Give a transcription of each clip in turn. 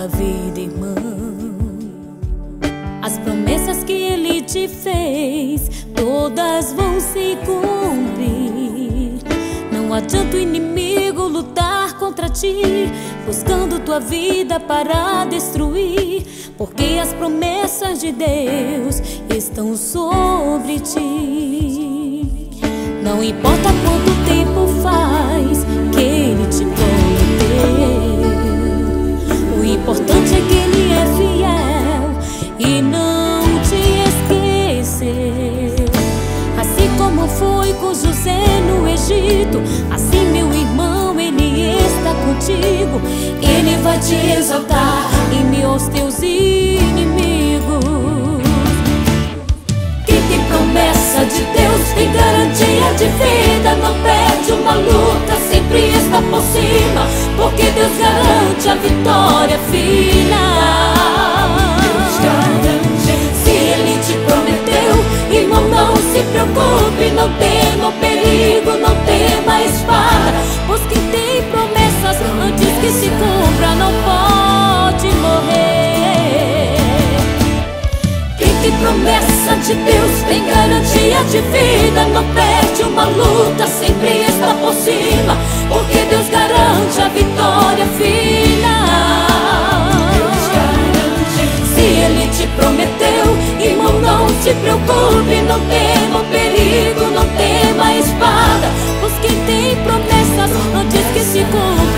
tua vida, irmão. As promessas que ele te fez, todas vão se cumprir. Não adianta o inimigo lutar contra ti, buscando tua vida para destruir, porque as promessas de Deus estão sobre ti. Não importa quanto Assim meu irmão, ele está contigo. Ele vai te exaltar em meio aos teus inimigos. Quem tem promessa de Deus tem garantia de vida. Não perde uma luta, sempre está por cima. Porque Deus garante a vitória final. Se Ele te prometeu, irmão, não se preocupe. Não tema o perigo, não tema a espada. Pois quem tem promessas antes que se cumpra não pode morrer. Quem tem promessa de Deus tem garantia de vida. Não perde uma luta, sempre está por cima. Porque Deus garante a vitória final. Se Ele te prometeu, irmão, não se preocupe. Não tema o perigo, não tema tem promessas. Antes que se cumpra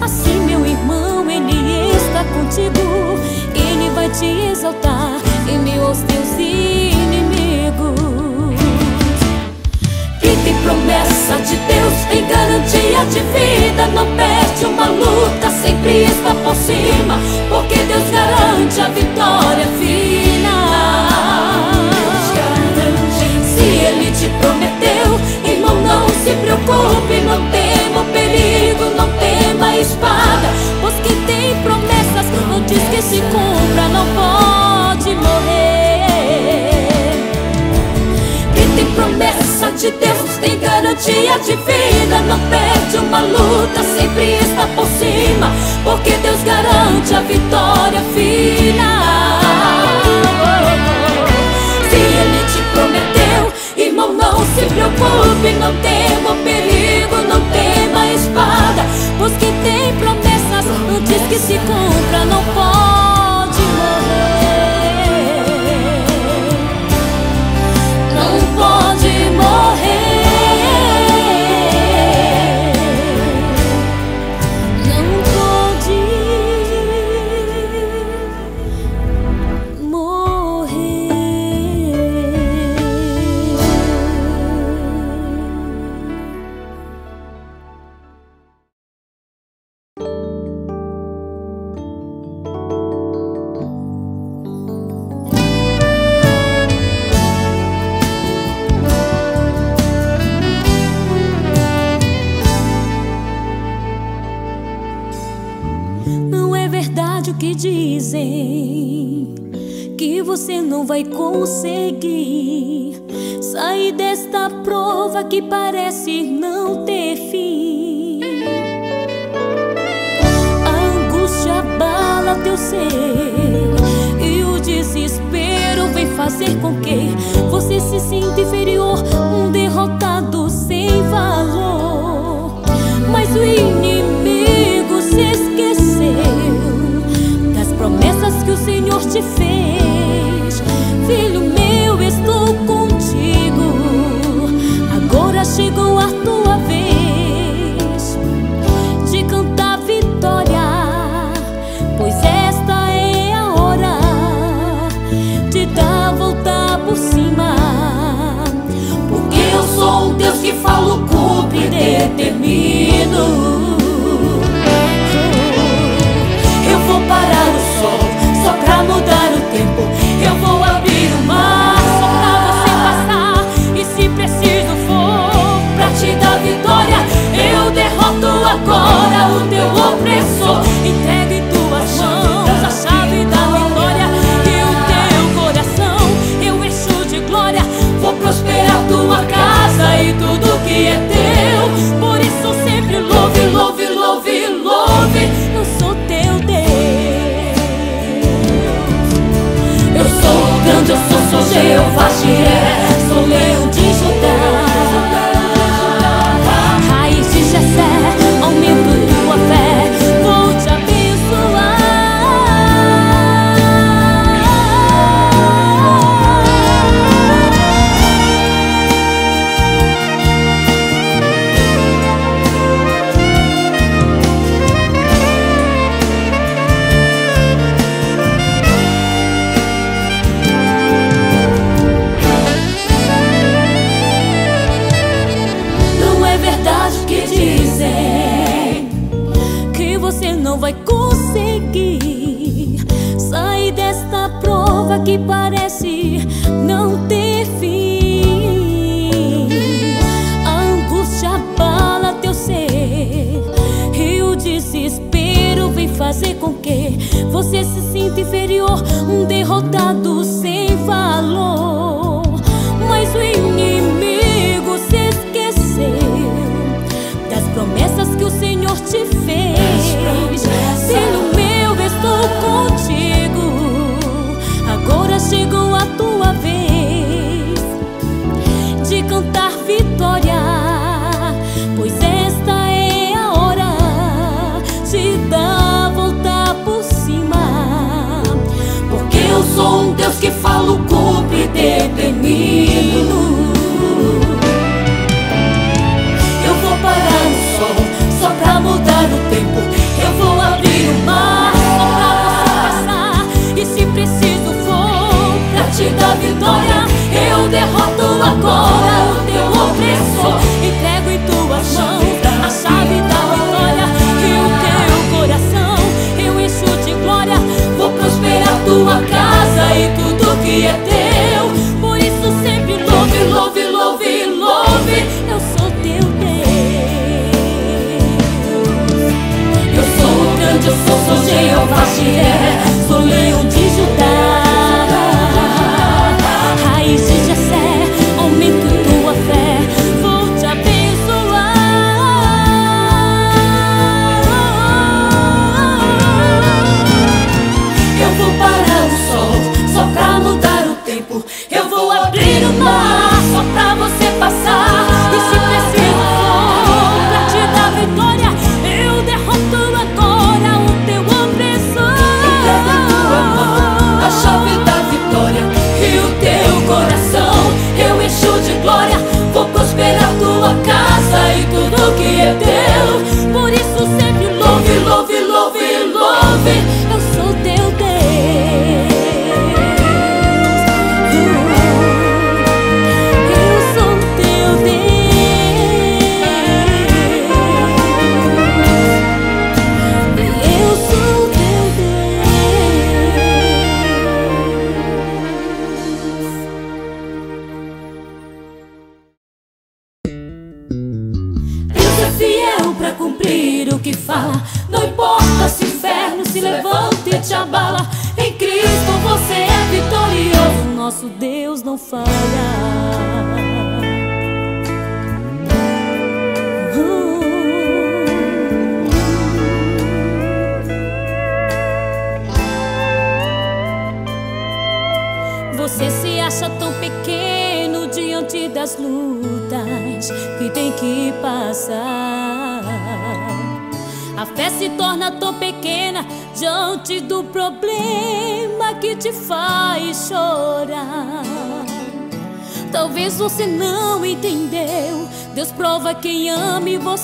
assim meu irmão, ele está contigo. Ele vai te exaltar em aos teus inimigos. Tem promessa de Deus tem garantia de vida. Não perde uma luta, sempre está por cima. Porque Deus garante a vitória final. Se Ele te prometeu, irmão, não se preocupe. Não tema espada. Pois quem tem promessas antes que se cumpra não pode morrer. Quem tem promessa de Deus tem garantia de vida. Não perde uma luta, sempre está por cima. Porque Deus garante a vitória final. Se Ele te prometeu, irmão, não se preocupe. Não tema o perigo, não Pois quem tem promessas. Antes que se cumpra não pode prova Paulo cumpre determino. Eu vou parar o sol só pra mudar o tempo. Eu vou abrir o mar só pra você passar. E se preciso for pra te dar vitória, eu derroto agora o teu opressor. sou Jeová Jiré, sou meu Deus. yeah.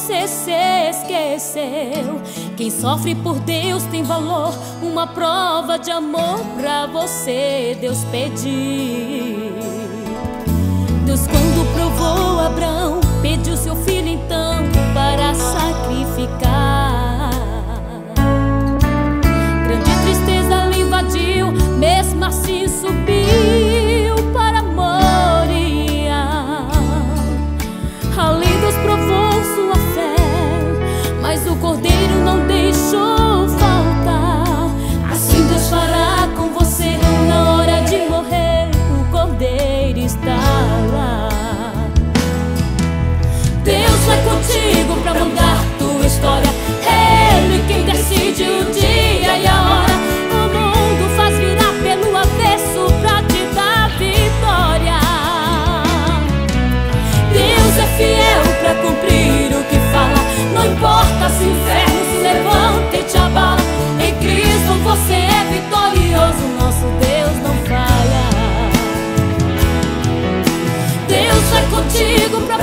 você se esqueceu. Quem sofre por Deus tem valor, uma prova de amor pra você Deus pediu. Deus quando provou Abraão, pediu seu filho então para sacrificar. Grande tristeza lhe invadiu, mesmo assim subiu.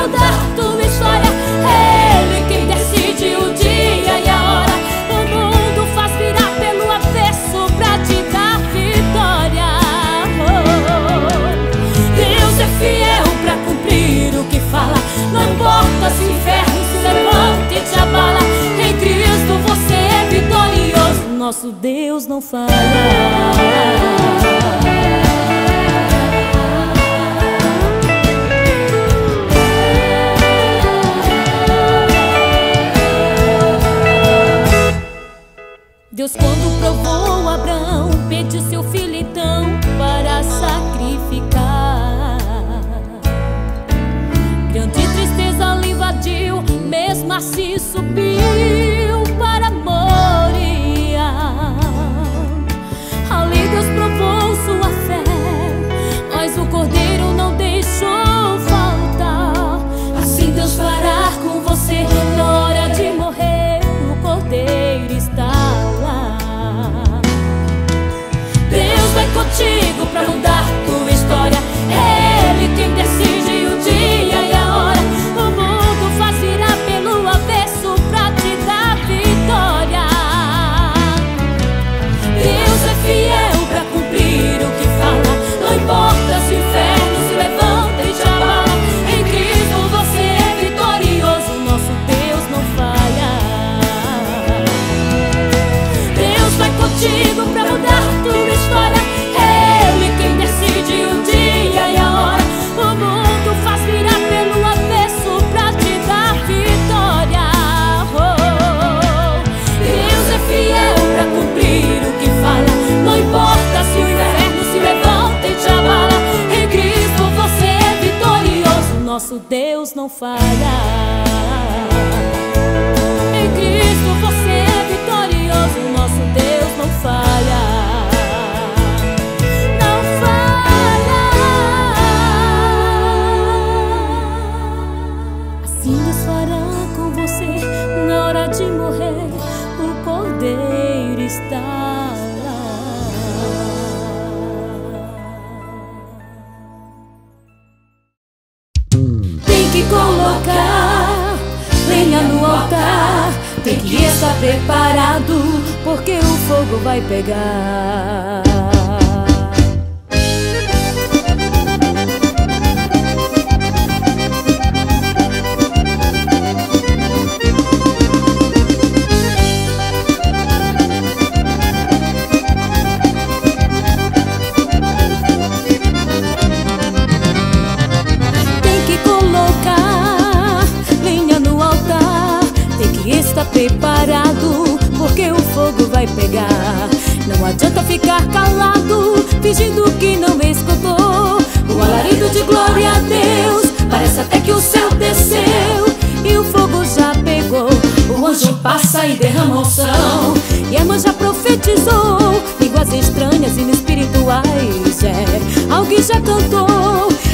mudar tua história. Ele quem decide o dia e a hora. O mundo faz virar pelo avesso pra te dar vitória. Oh, Deus é fiel pra cumprir o que fala. Não importa se o inferno se levanta e te abala. Em Cristo você é vitorioso. Nosso Deus não fala. Deus quando provou Abraão Pediu seu filho então para sacrificar. Grande tristeza lhe invadiu Mesmo assim subiu para Moria. Ali Deus provou sua fé Mas o cordeiro não pra mudar tua história.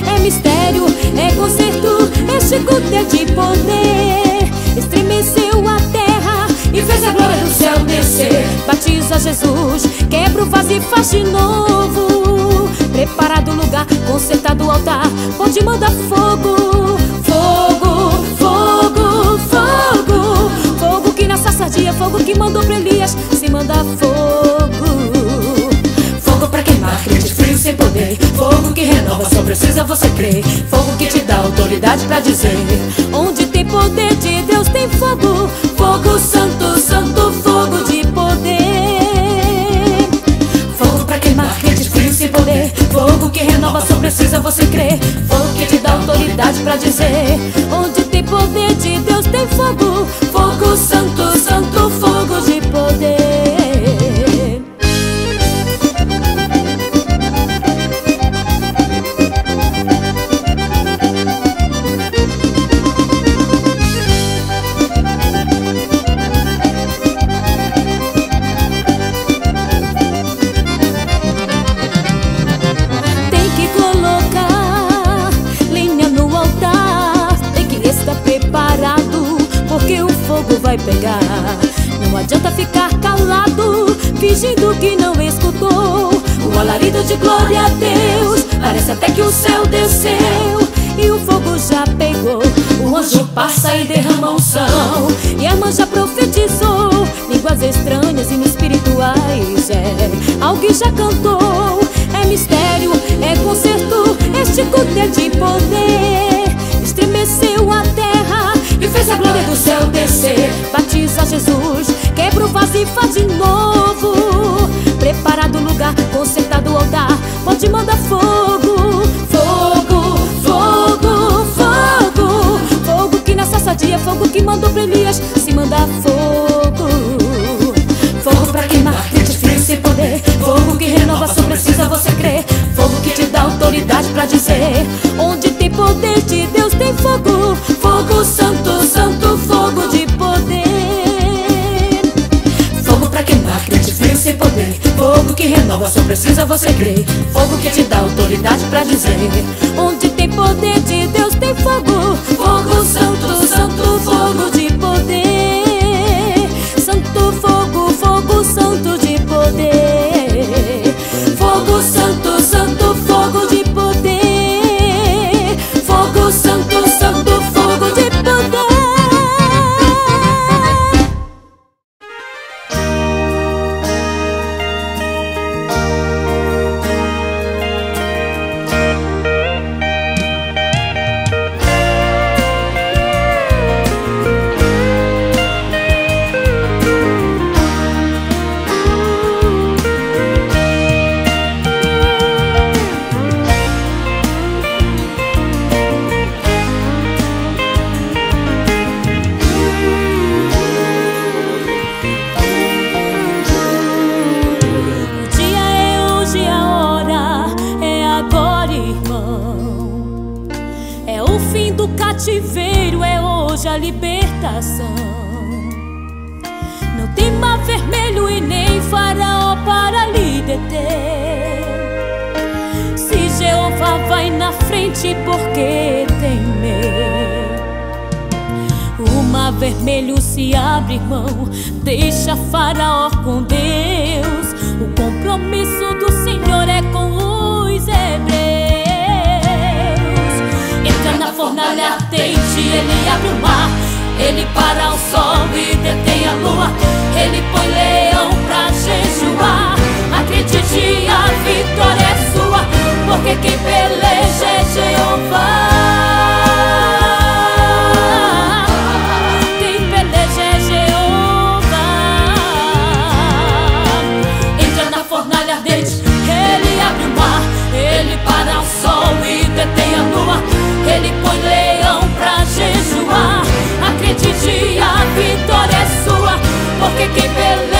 É mistério, é conserto, este é chico é de poder. Estremeceu a terra e fez a glória do céu descer. Batiza Jesus, quebra o vaso e faz de novo. Preparado o lugar, consertado o altar, pode mandar fogo. Fogo, fogo, fogo. Fogo que nessa sardinha fogo que mandou pra ele. Fogo que renova, só precisa você crer. Fogo que te dá autoridade pra dizer. Onde tem poder de Deus tem fogo. Fogo santo, santo, fogo de poder. Fogo pra queimar, que te frio sem poder. Fogo que renova, só precisa você crer. Fogo que te dá autoridade pra dizer. Onde tem poder de Deus tem fogo. Fogo santo. O céu desceu. E o fogo já pegou, o anjo passa e derrama unção. E a irmã já profetizou, línguas estranhas e espirituais. É, alguém já cantou, é mistério, é concerto. Este culto é de poder, estremeceu a terra e fez a glória do céu descer. Batiza Jesus, quebra o vaso e faz de novo. Preparado o lugar, consertado dizer: Onde tem poder de Deus tem fogo. Fogo santo, santo fogo de poder. Fogo pra queimar, crente frio sem poder. Fogo que renova, só precisa você crer. Fogo que te dá autoridade pra dizer: Onde tem poder de Deus tem. Fogo cativeiro, é hoje a libertação. Não tem mar vermelho e nem faraó para lhe deter. Se Jeová vai na frente, porque tem medo? O mar vermelho se abre, irmão. Deixa Faraó com Deus. O compromisso do na fornalha ardente, ele abre o mar. Ele para o sol e detém a lua. Ele põe leão pra jejuar. Acredite, a vitória é sua. Porque quem peleja é Jeová. Quem peleja é Jeová. Entra na fornalha ardente, ele abre o mar, ele para o sol e detém a lua, ele põe leão porque quem peleja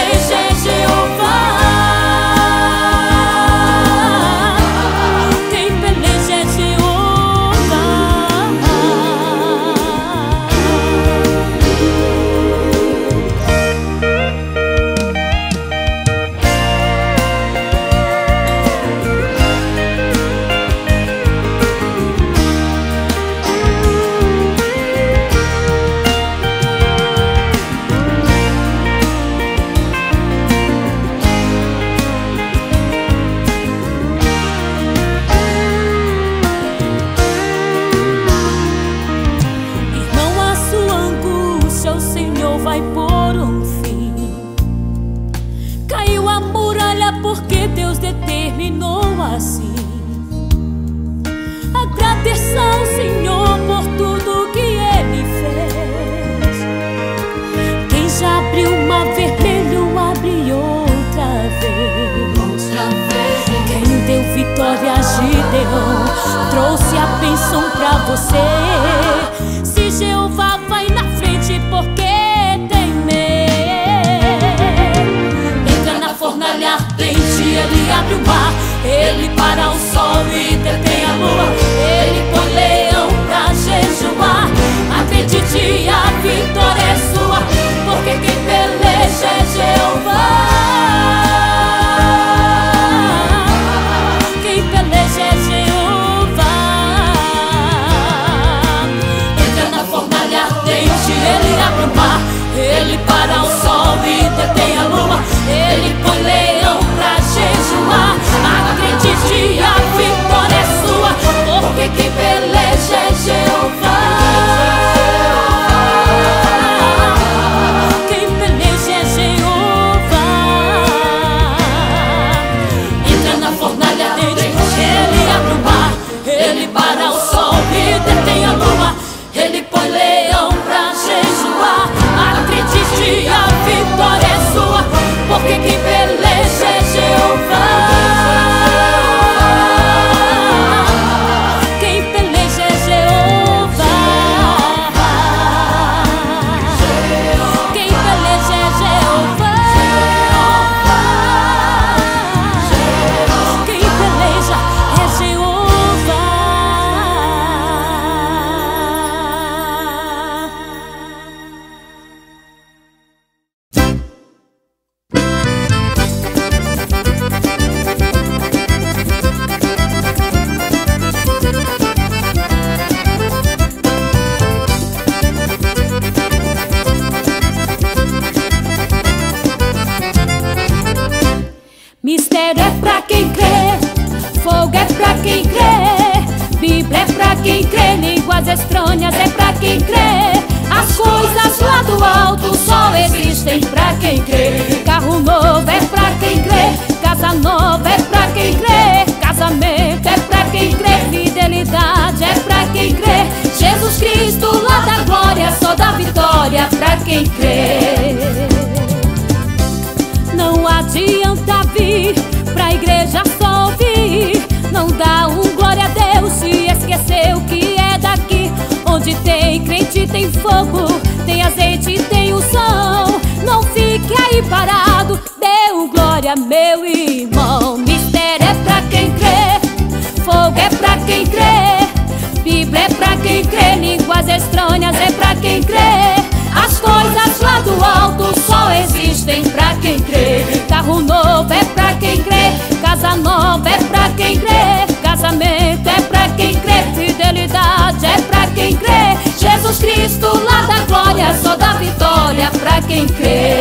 quem crê.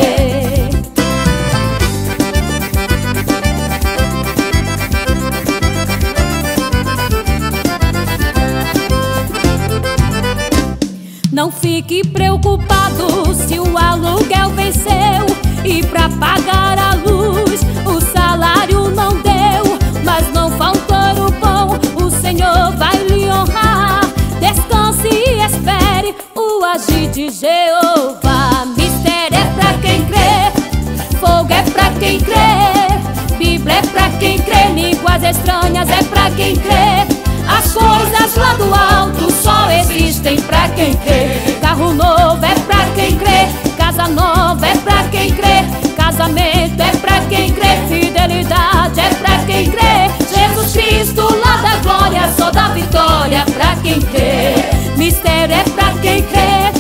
quem crê, carro novo é pra quem crê, casa nova é pra quem crê, casamento é pra quem crê, fidelidade é pra quem crê. Jesus Cristo lá da glória, só da vitória pra quem crê. Mistério é pra quem crê,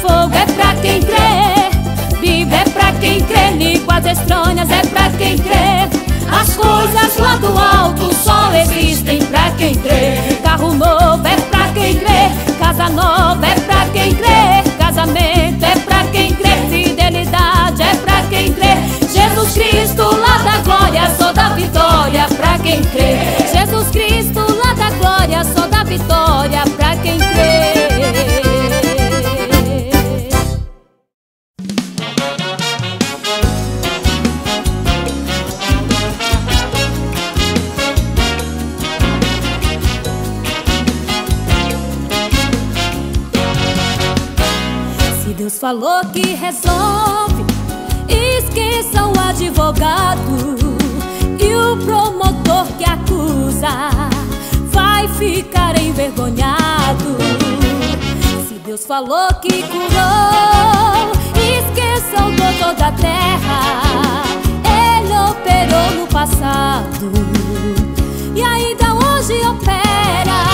fogo é pra quem crê, Viva é pra quem crê, línguas estranhas é pra quem crê. As coisas lá do alto só existem pra quem crê. entre falou que curou, esqueça o doutor da terra. Ele operou no passado e ainda hoje opera.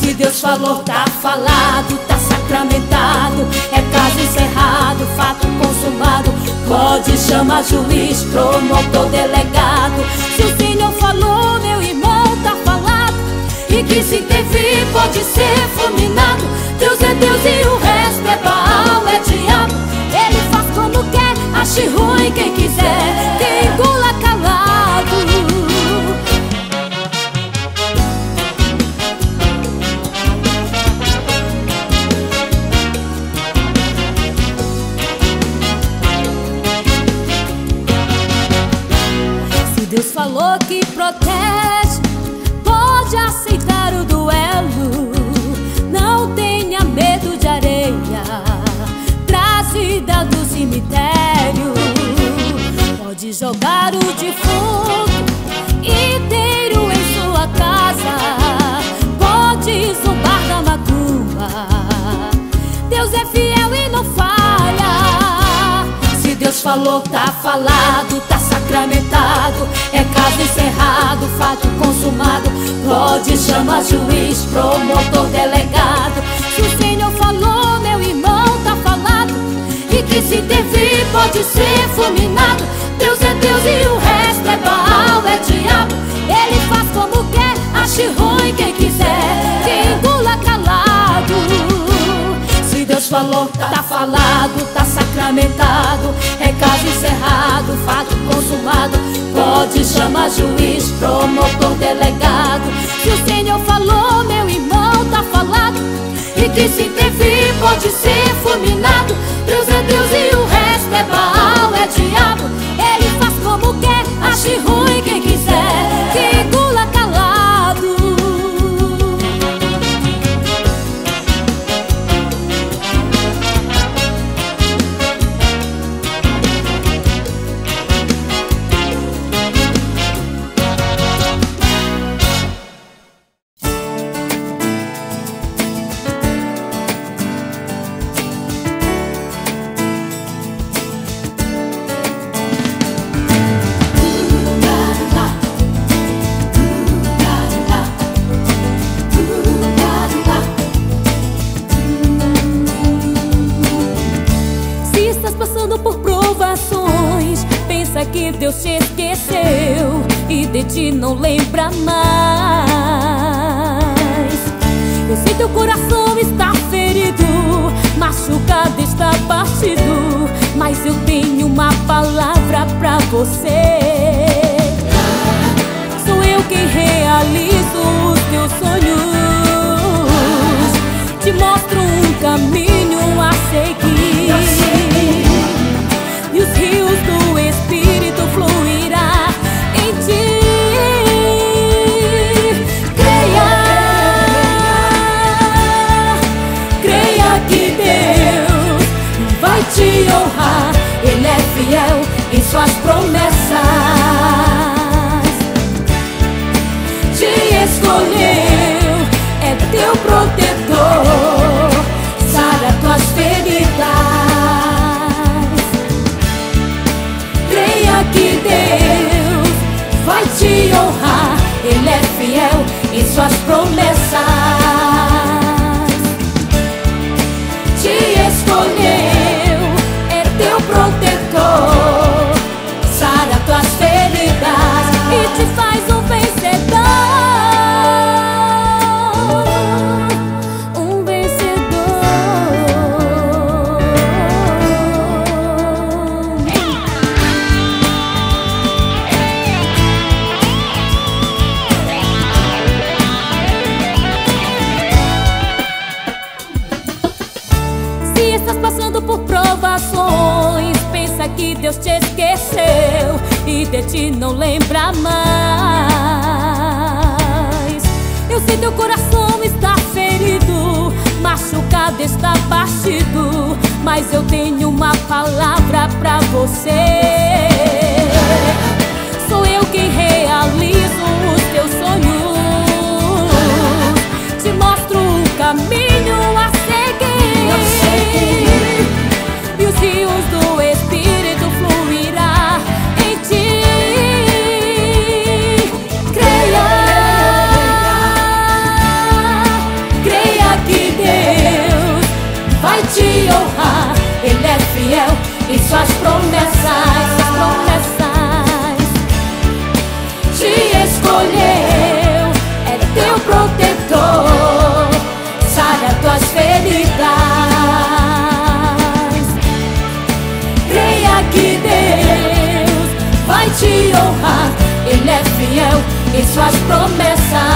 Se Deus falou, tá falado, tá sacramentado. É caso encerrado, fato consumado. Pode chamar juiz, promotor, delegado. Se o Senhor falou, meu irmão, tá falado. E que se intervir pode ser Tá falado, tá sacramentado, é caso encerrado, fato consumado. Pode chamar juiz, promotor, delegado. Se o Senhor falou, meu irmão, tá falado. E que se intervir pode ser fulminado. Deus é Deus e o resto é Baal, é diabo. Ele faz como quer, ache ruim quem quiser. Que engula calado. Deus falou, tá falado, tá sacramentado. É caso encerrado, fato consumado. Pode chamar juiz, promotor, delegado. Se o Senhor falou, meu irmão, tá falado. E que se intervir pode ser fulminado. Deus é Deus e o resto é Baal, é diabo. Ele faz como quer, ache ruim você. Sou eu quem realizo os teus sonhos. Te mostro um caminho a seguir. E os rios do Espírito fluirá em ti. Creia, creia que Deus vai te honrar suas promessas. de ti não lembra mais. Eu sei teu coração está ferido Machucado, está partido Mas eu tenho uma palavra pra você. Sou eu quem realizo os teus sonhos. Te mostro o caminho Isso suas promessas.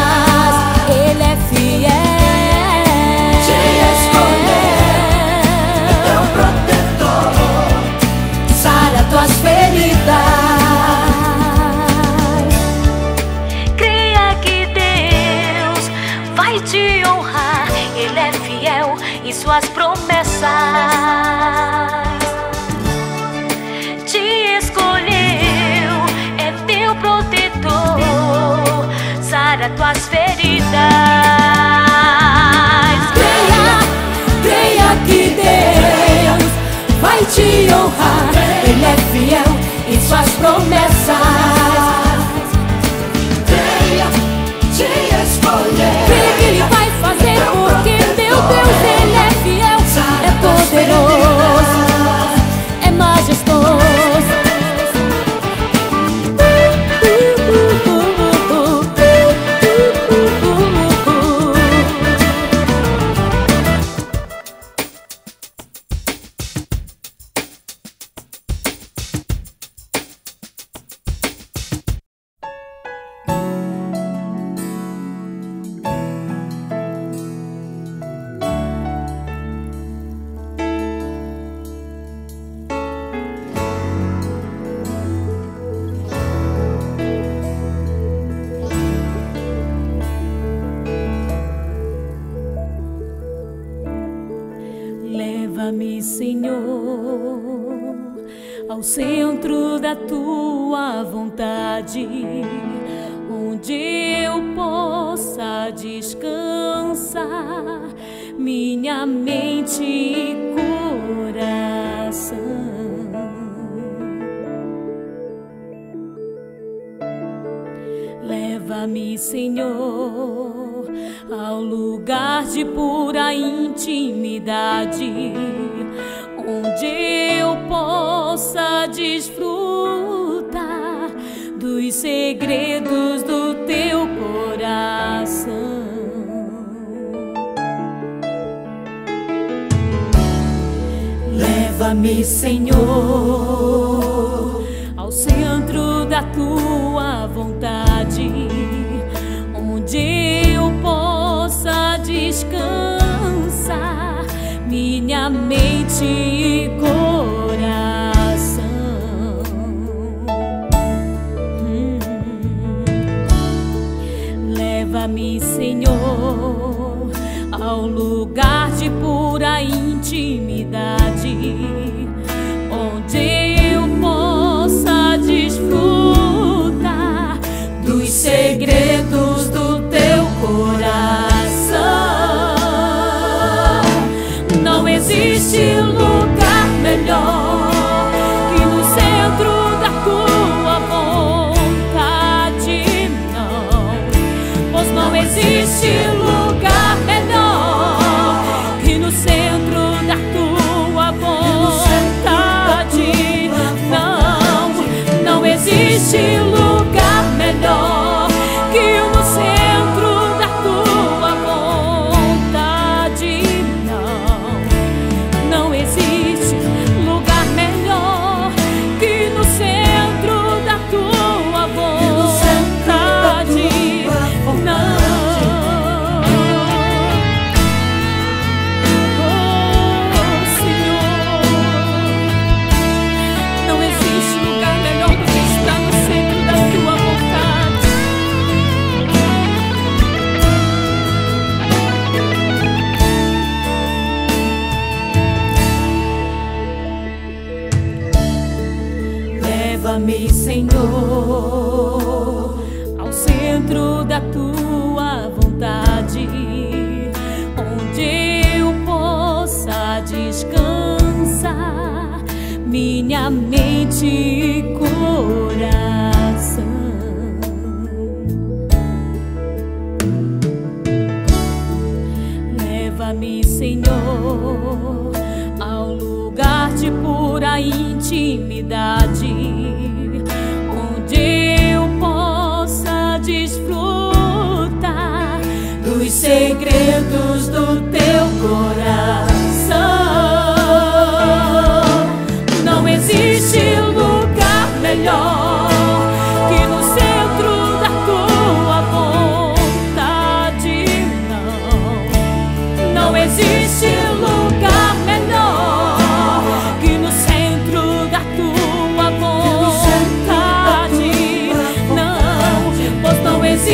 ao centro da tua vontade, onde eu possa descansar minha mente e coração. Leva-me, Senhor, ao lugar de pura intimidade desfrutar dos segredos do teu coração. Leva-me, Senhor, ao centro da tua vontade, onde eu possa descansar minha mente e corpo. Leva-me, Senhor, ao lugar de pura intimidade.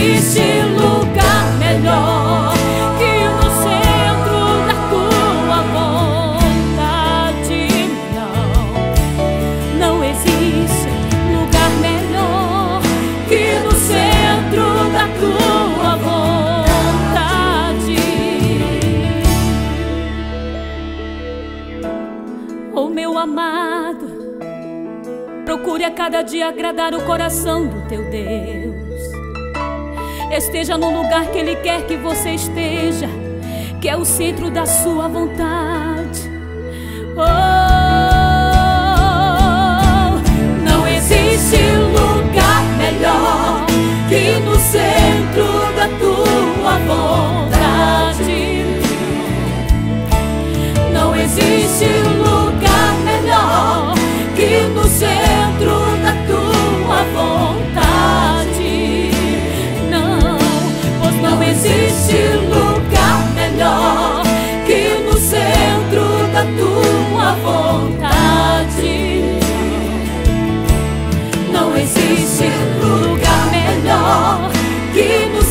existe lugar melhor que no centro da tua vontade. Não, não existe lugar melhor que no centro da tua vontade. Oh, meu amado, procure a cada dia agradar o coração do teu Deus. Esteja no lugar que Ele quer que você esteja, que é o centro da sua vontade. Oh, não existe lugar melhor que no centro da tua vontade. Não existe lugar existe lugar melhor que no centro da tua vontade. Não existe lugar melhor que no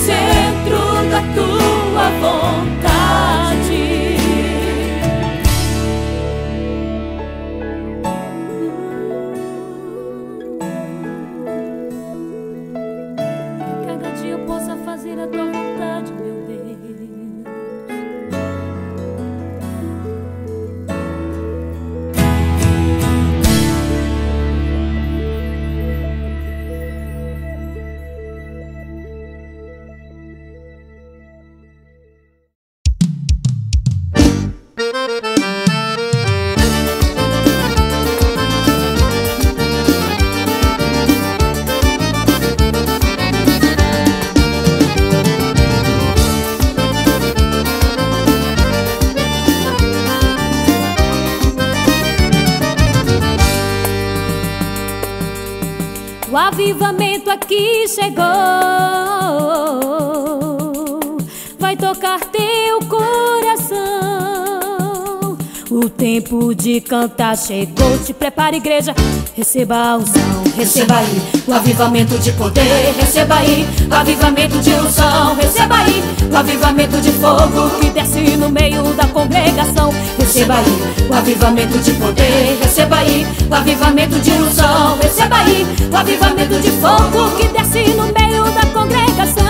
tempo de cantar chegou. Te prepara, igreja. Receba a unção. Receba aí o avivamento de poder. Receba aí o avivamento de unção. Receba aí o avivamento de fogo que desce no meio da congregação. Receba aí o avivamento de poder. Receba aí o avivamento de unção. Receba aí o avivamento de fogo que desce no meio da congregação.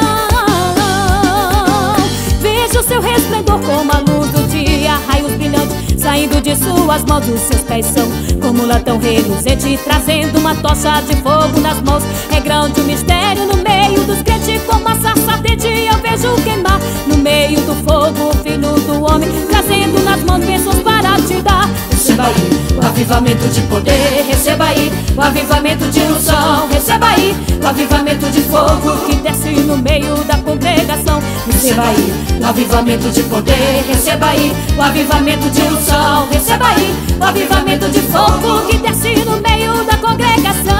Veja o seu resplendor como a luz saindo de suas mãos. Os seus pés são como latão reluzente, trazendo uma tocha de fogo nas mãos. É grande o mistério no meio dos crentes, como a sarça ardente eu vejo queimar. No meio do fogo, o filho do homem, trazendo nas mãos bênçãos para te dar. Receba aí o avivamento de poder, receba aí o avivamento de unção, receba aí o avivamento de fogo que desce no meio da congregação. Receba aí o avivamento de poder, receba aí o avivamento de unção, receba aí o avivamento de fogo que desce no meio da congregação.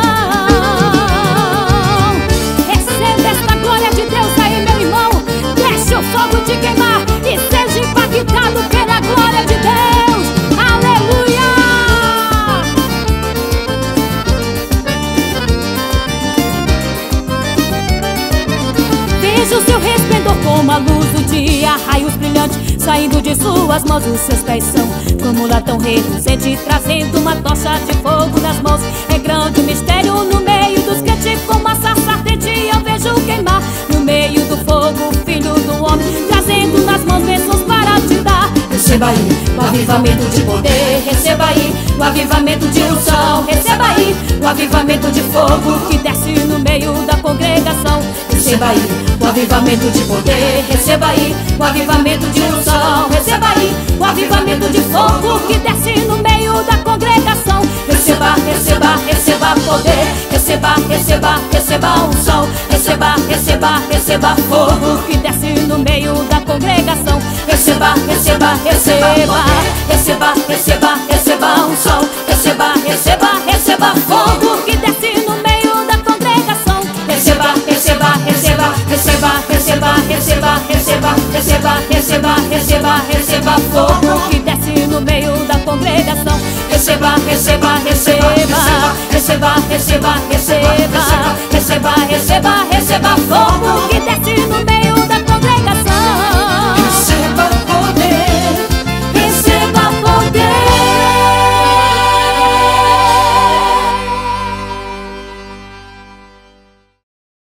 Receba esta glória de Deus aí, meu irmão. Deixe o fogo te queimar e seja impactado pela glória de Deus. Seu resplendor como a luz do dia, raios brilhantes saindo de suas mãos. Os seus pés são como latão reluzente, trazendo uma tocha de fogo nas mãos. É grande mistério no meio dos crentes, como a sarça ardente eu vejo queimar. No meio do fogo, filho do homem, trazendo nas mãos bênçãos para te dar. Receba aí o avivamento de poder, receba aí o avivamento de unção, receba aí o avivamento de fogo que desce no meio da congregação. Receba aí o avivamento de poder, receba aí o avivamento de unção, receba aí o avivamento de fogo que desce no meio da congregação. Receba, receba, receba poder, receba, receba, receba unção, receba, receba, receba fogo que desce no meio da congregação. Receba, receba, receba, receba, receba, receba unção, receba, receba, receba fogo que desce receba, receba, receba, receba, receba, receba, receba, receba, receba fogo que desce no meio da congregação. Receba, receba, receba, receba, receba, receba, receba, receba, receba fogo que